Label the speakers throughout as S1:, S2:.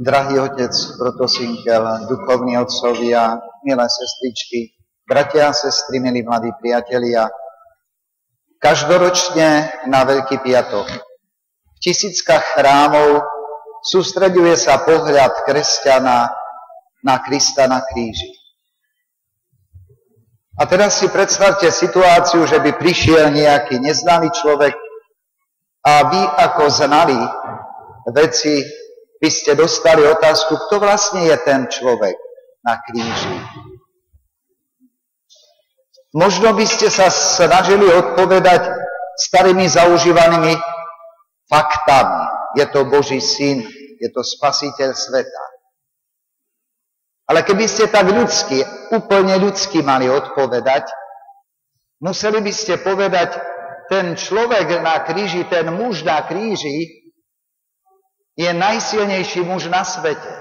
S1: Drahý otec Protosinkel, duchovní otcovia, milé sestričky, bratia a sestry, milí mladí priatelia, každoročne na Veľký piatok v tisíckach chrámov sústreďuje sa pohľad kresťana na Krista na kríži. A teraz si predstavte situáciu, že by prišiel nejaký neznámy človek a vy ako znali veci by ste dostali otázku, kto vlastne je ten človek na kríži. Možno by ste sa snažili odpovedať starými zaužívanými faktami. Je to Boží syn, je to spasiteľ sveta. Ale keby ste tak ľudsky, úplne ľudsky mali odpovedať, museli by ste povedať, ten človek na kríži, ten muž na kríži, je najsilnejší muž na svete.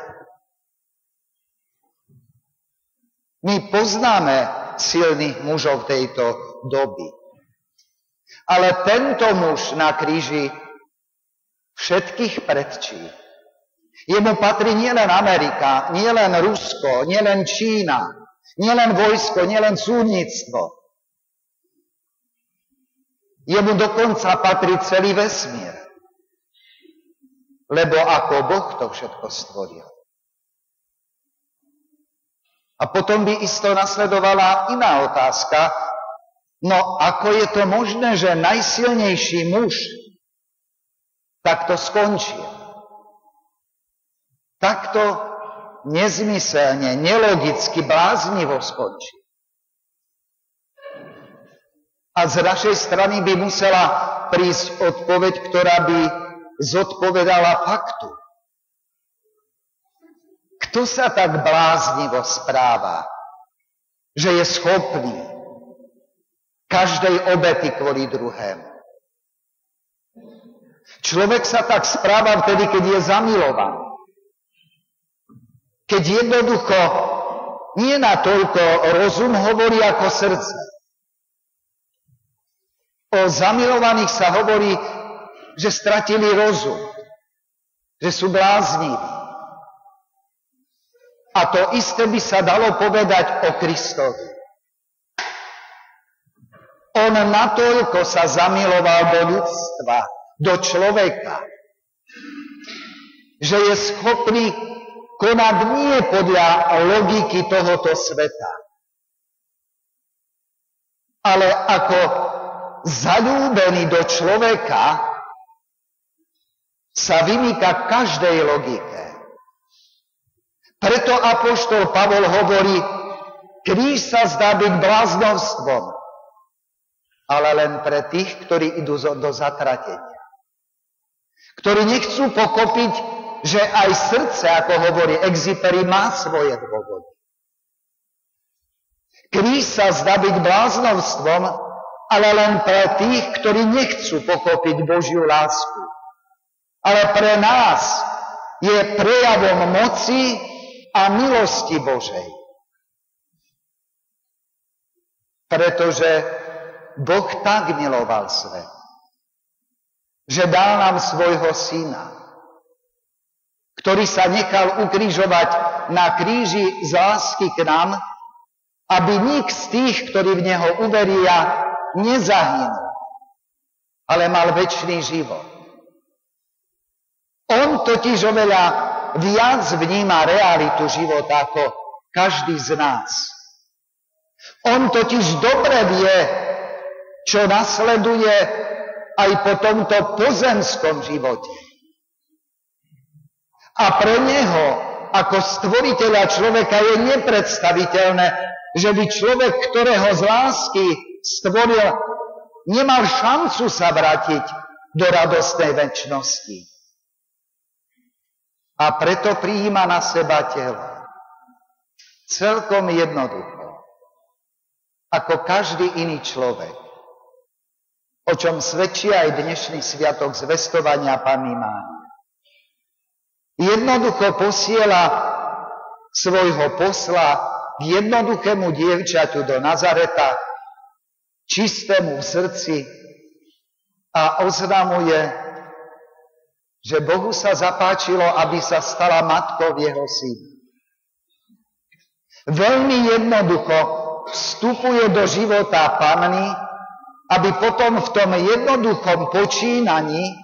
S1: My poznáme silných mužov tejto doby. Ale tento muž na kríži všetkých predčí. Jemu patrí nielen Amerika, nielen Rusko, nielen Čína, nielen vojsko, nielen súdnictvo. Jemu dokonca patrí celý vesmír lebo ako Boh to všetko stvoril. A potom by isto nasledovala iná otázka, no ako je to možné, že najsilnejší muž takto skončil? Takto nezmyselne, nelogicky, bláznivo skončil. A z našej strany by musela prísť odpoveď, ktorá by zodpovedala faktu. Kto sa tak bláznivo správa, že je schopný každej obety kvôli druhému? Človek sa tak správa vtedy, keď je zamilovaný. Keď jednoducho nie na toľko rozum hovorí ako srdce. O zamilovaných sa hovorí že stratili rozum, že sú blázniví. A to isté by sa dalo povedať o Kristovi. On natoľko sa zamiloval do ľudstva, do človeka, že je schopný konať nie podľa logiky tohoto sveta, ale ako zalúbený do človeka, sa vymýka každej logike. Preto apoštol Pavol hovorí, kríž sa zdá byť bláznovstvom, ale len pre tých, ktorí idú do zatratenia. Ktorí nechcú pokopiť, že aj srdce, ako hovorí Exiperi, má svoje dôvody. Kríž sa zdá byť bláznovstvom, ale len pre tých, ktorí nechcú pokopiť Božiu lásku ale pre nás je prejavom moci a milosti Božej. Pretože Boh tak miloval svet, že dal nám svojho syna, ktorý sa nechal ukrižovať na kríži z lásky k nám, aby nik z tých, ktorí v Neho uveria, nezahynul, ale mal väčší život. On totiž oveľa viac vníma realitu života ako každý z nás. On totiž dobre vie, čo nasleduje aj po tomto pozemskom živote. A pre neho, ako stvoriteľa človeka, je nepredstaviteľné, že by človek, ktorého z lásky stvoril, nemal šancu sa vrátiť do radostnej väčšnosti a preto prijíma na seba telo. Celkom jednoducho. Ako každý iný človek. O čom svedčí aj dnešný sviatok zvestovania Panny Márie. Jednoducho posiela svojho posla k jednoduchému dievčaťu do Nazareta, čistému v srdci a oznamuje, že Bohu sa zapáčilo, aby sa stala matkou jeho syna. Veľmi jednoducho vstupuje do života panny, aby potom v tom jednoduchom počínaní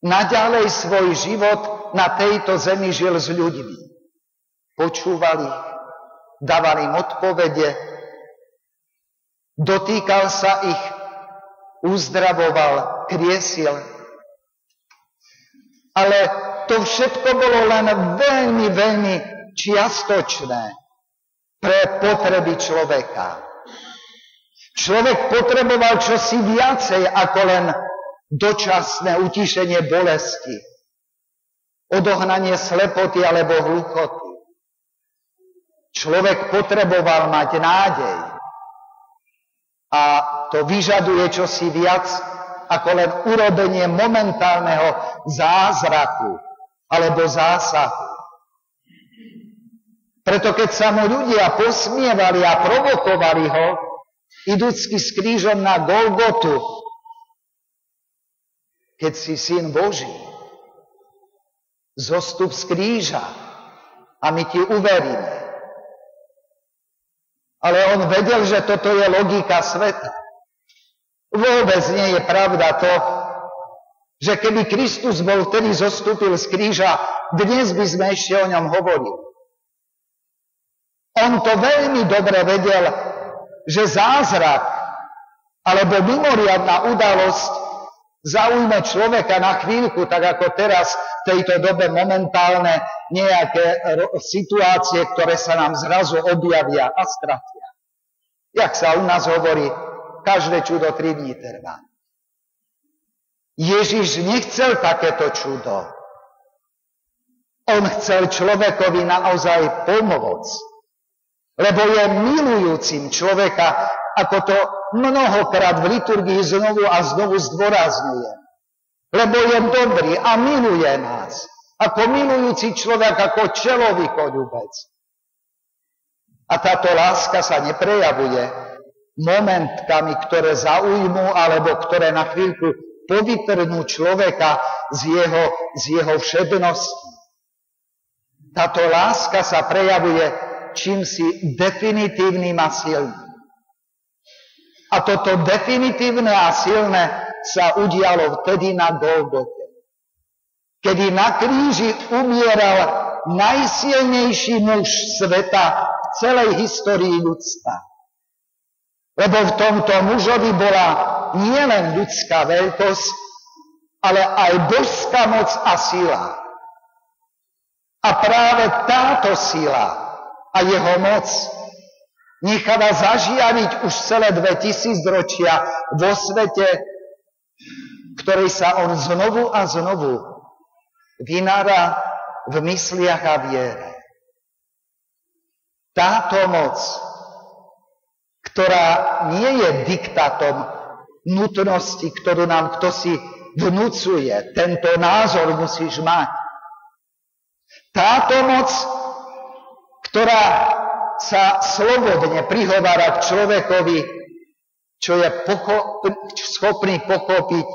S1: naďalej svoj život na tejto zemi žil s ľuďmi. Počúvali, dávali im odpovede, dotýkal sa ich, uzdravoval, kriesil. Ale to všetko bolo len veľmi, veľmi čiastočné pre potreby človeka. Človek potreboval čosi viacej ako len dočasné utišenie bolesti, odohnanie slepoty alebo hluchoty. Človek potreboval mať nádej. A to vyžaduje čosi viac ako len urobenie momentálneho zázraku alebo zásahu. Preto keď sa mu ľudia posmievali a provokovali ho, idúcky s krížom na Golgotu, keď si syn Boží, zostup z kríža a my ti uveríme. Ale on vedel, že toto je logika sveta. Vôbec nie je pravda to, že keby Kristus bol vtedy zostúpil z kríža, dnes by sme ešte o ňom hovorili. On to veľmi dobre vedel, že zázrak alebo mimoriadná udalosť zaujme človeka na chvíľku, tak ako teraz v tejto dobe momentálne nejaké situácie, ktoré sa nám zrazu objavia a stratia. Jak sa u nás hovorí, každé čudo tri dní trvá. Ježiš nechcel takéto čudo. On chcel človekovi naozaj pomôcť, lebo je milujúcim človeka ako to mnohokrát v liturgii znovu a znovu zdôrazňuje. Lebo je dobrý a miluje nás. Ako milujúci človek, ako čelový koľubec. A táto láska sa neprejavuje momentkami, ktoré zaujmú alebo ktoré na chvíľku povytrnú človeka z jeho, z jeho všednosti. Táto láska sa prejavuje čím si definitívnym a silným. A toto definitívne a silné sa udialo vtedy na Golgote. Kedy na kríži umieral najsilnejší muž sveta v celej histórii ľudstva. Lebo v tomto mužovi bola nielen ľudská veľkosť, ale aj božská moc a sila. A práve táto sila a jeho moc necháva zažiariť už celé dve tisícročia vo svete, ktorý sa on znovu a znovu vynára v mysliach a viere. Táto moc, ktorá nie je diktátom nutnosti, ktorú nám kto si vnúcuje, tento názor musíš mať. Táto moc, ktorá sa slobodne prihovára k človekovi, čo je pocho- schopný pochopiť,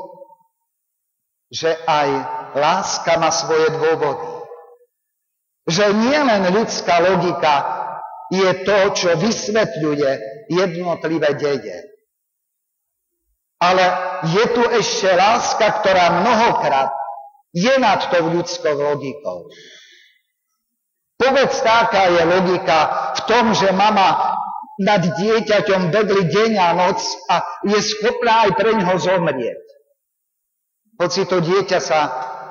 S1: že aj láska má svoje dôvody. Že nielen ľudská logika je to, čo vysvetľuje jednotlivé deje. Ale je tu ešte láska, ktorá mnohokrát je nad tou ľudskou logikou. Povedz, aká je logika v tom, že mama nad dieťaťom bedli deň a noc a je schopná aj pre ňoho zomrieť. Hoci to dieťa sa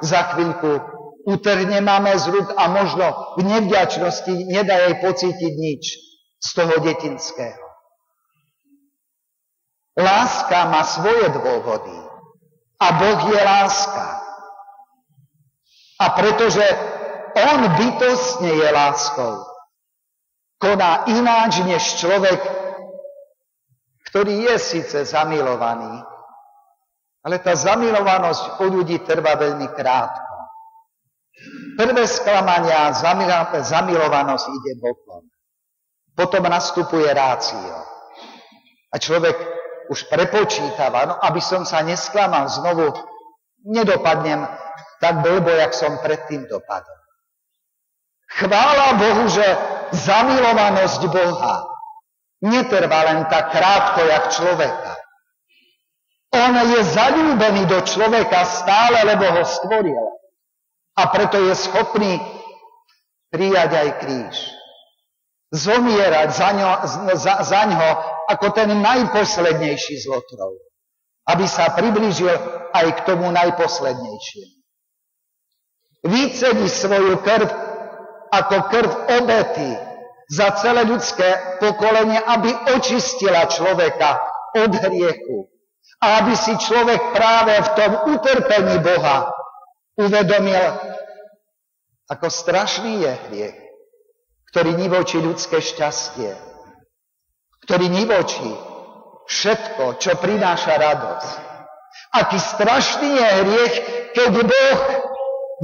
S1: za chvíľku utrhne máme z rúk a možno v nevďačnosti nedá jej pocítiť nič z toho detinského. Láska má svoje dôvody a Boh je láska. A pretože on bytostne je láskou. Koná ináč než človek, ktorý je síce zamilovaný, ale tá zamilovanosť u ľudí trvá veľmi krátko. Prvé sklamania zamilovanosť ide bokom. Potom nastupuje rácio. A človek už prepočítava, no aby som sa nesklamal znovu, nedopadnem tak blbo, jak som predtým dopadol. Chvála Bohu, že zamilovanosť Boha netrvá len tak krátko, jak človeka. On je zalúbený do človeka stále, lebo ho stvoril. A preto je schopný prijať aj kríž. Zomierať za, ňo, za, za ňo ako ten najposlednejší z lotrov. Aby sa priblížil aj k tomu najposlednejšiemu. Vycedi svoju krv ako krv obety za celé ľudské pokolenie, aby očistila človeka od hriechu. A aby si človek práve v tom utrpení Boha uvedomil, ako strašný je hriech, ktorý nivočí ľudské šťastie, ktorý nivočí všetko, čo prináša radosť. Aký strašný je hriech, keď Boh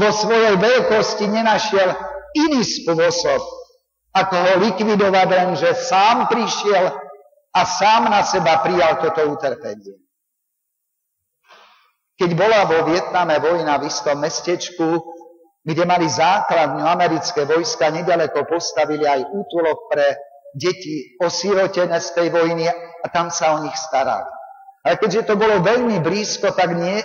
S1: vo svojej veľkosti nenašiel iný spôsob, ako ho likvidovať len, že sám prišiel a sám na seba prijal toto utrpenie. Keď bola vo Vietname vojna v istom mestečku, kde mali základňu americké vojska, nedaleko postavili aj útulok pre deti osírotené z tej vojny a tam sa o nich starali. Ale keďže to bolo veľmi blízko, tak nie,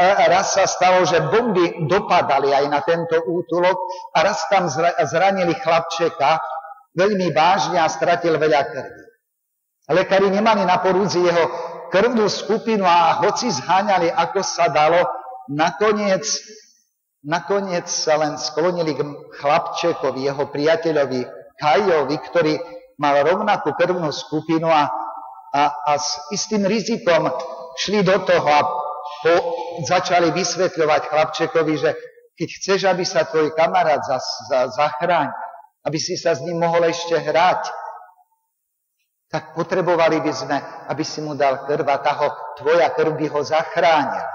S1: raz sa stalo, že bomby dopadali aj na tento útulok a raz tam zranili chlapčeka veľmi vážne a stratil veľa krvi. Lekári nemali na porúdzi jeho krvnú skupinu a hoci zháňali, ako sa dalo, nakoniec, nakoniec sa len sklonili k chlapčekovi, jeho priateľovi Kajovi, ktorý mal rovnakú krvnú skupinu a, a, a s istým rizikom šli do toho a po, začali vysvetľovať chlapčekovi, že keď chceš, aby sa tvoj kamarát za, za, zachráň, aby si sa s ním mohol ešte hrať, tak potrebovali by sme, aby si mu dal krv a tá ho, tvoja krv by ho zachránila.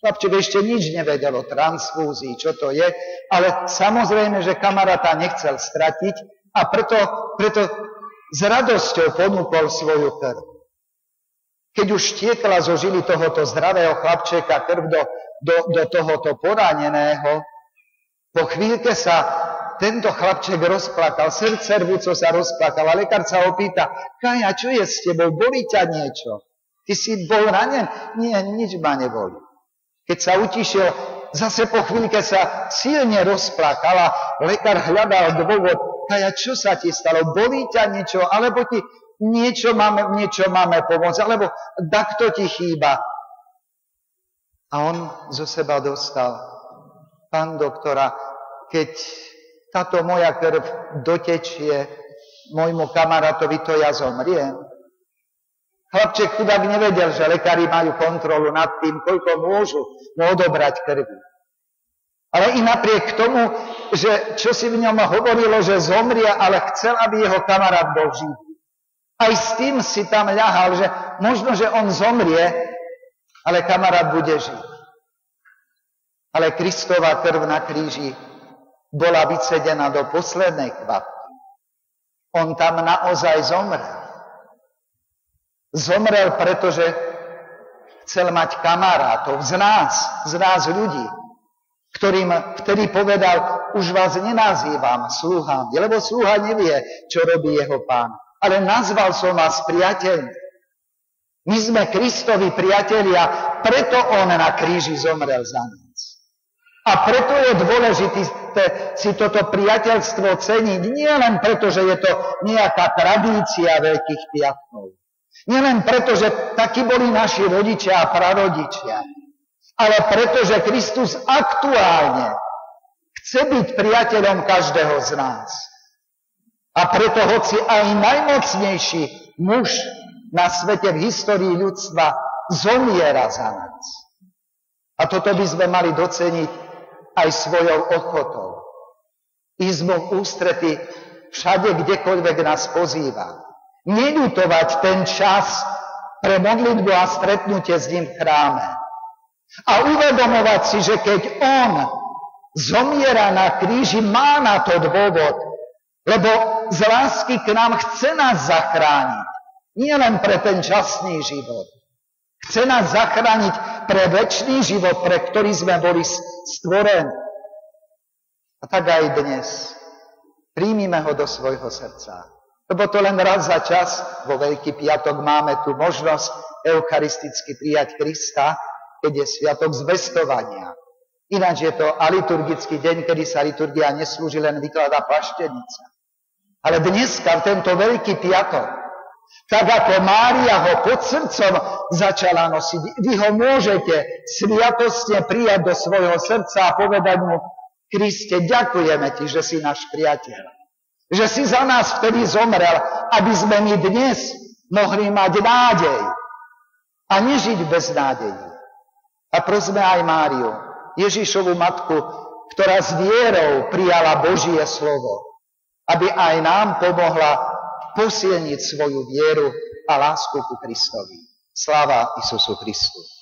S1: Chlapček ešte nič nevedel o transfúzii, čo to je, ale samozrejme, že kamaráta nechcel stratiť a preto, preto s radosťou ponúkol svoju krv. Keď už tiekla zo žily tohoto zdravého chlapčeka krv do, do, do tohoto poraneného, po chvíľke sa tento chlapček rozplakal, srdce rvúco sa rozplakal a lekár sa opýta, Kaja, čo je s tebou, bolí ťa niečo? Ty si bol ranen? Nie, nič ma neboli. Keď sa utišil, zase po chvíľke sa silne rozplakal a lekár hľadal dôvod, Kaja, čo sa ti stalo, bolí ťa niečo, alebo ti niečo máme, niečo máme pomôcť, alebo takto ti chýba. A on zo seba dostal, pán doktora, keď táto moja krv dotečie môjmu kamarátovi, to ja zomriem. Chlapček chudák nevedel, že lekári majú kontrolu nad tým, koľko môžu mu odobrať krvi. Ale i napriek tomu, že čo si v ňom hovorilo, že zomrie, ale chcel, aby jeho kamarát bol živý. Aj s tým si tam ľahal, že možno, že on zomrie, ale kamarát bude žiť. Ale Kristova krv na kríži bola vycedená do poslednej kvapky. On tam naozaj zomrel. Zomrel, pretože chcel mať kamarátov z nás, z nás ľudí, ktorým vtedy povedal, už vás nenazývam sluhami, lebo sluha nevie, čo robí jeho pán ale nazval som vás priateľmi. My sme Kristovi priatelia, preto on na kríži zomrel za nás. A preto je dôležité si toto priateľstvo ceniť, nie len preto, že je to nejaká tradícia veľkých piatnov. Nie len preto, že takí boli naši rodičia a prarodičia, ale preto, že Kristus aktuálne chce byť priateľom každého z nás. A preto hoci aj najmocnejší muž na svete v histórii ľudstva zomiera za nás. A toto by sme mali doceniť aj svojou ochotou. Ísť mu ústrety všade, kdekoľvek nás pozýva. Neľutovať ten čas pre modlitbu a stretnutie s ním v chráme. A uvedomovať si, že keď on zomiera na kríži, má na to dôvod, lebo z lásky k nám chce nás zachrániť. Nie len pre ten časný život. Chce nás zachrániť pre väčší život, pre ktorý sme boli stvorení. A tak aj dnes. Príjmime ho do svojho srdca. Lebo to len raz za čas, vo Veľký piatok máme tu možnosť eucharisticky prijať Krista, keď je sviatok zvestovania. Ináč je to aliturgický deň, kedy sa liturgia neslúži, len vyklada paštenica. Ale dneska, v tento Veľký piatok, tak ako Mária ho pod srdcom začala nosiť, vy ho môžete sviatostne prijať do svojho srdca a povedať mu, Kriste, ďakujeme ti, že si náš priateľ. Že si za nás vtedy zomrel, aby sme my dnes mohli mať nádej a nežiť bez nádeji. A prosme aj Máriu, Ježišovu matku, ktorá s vierou prijala Božie slovo, aby aj nám pomohla posilniť svoju vieru a lásku ku Kristovi. Sláva Isusu Kristu.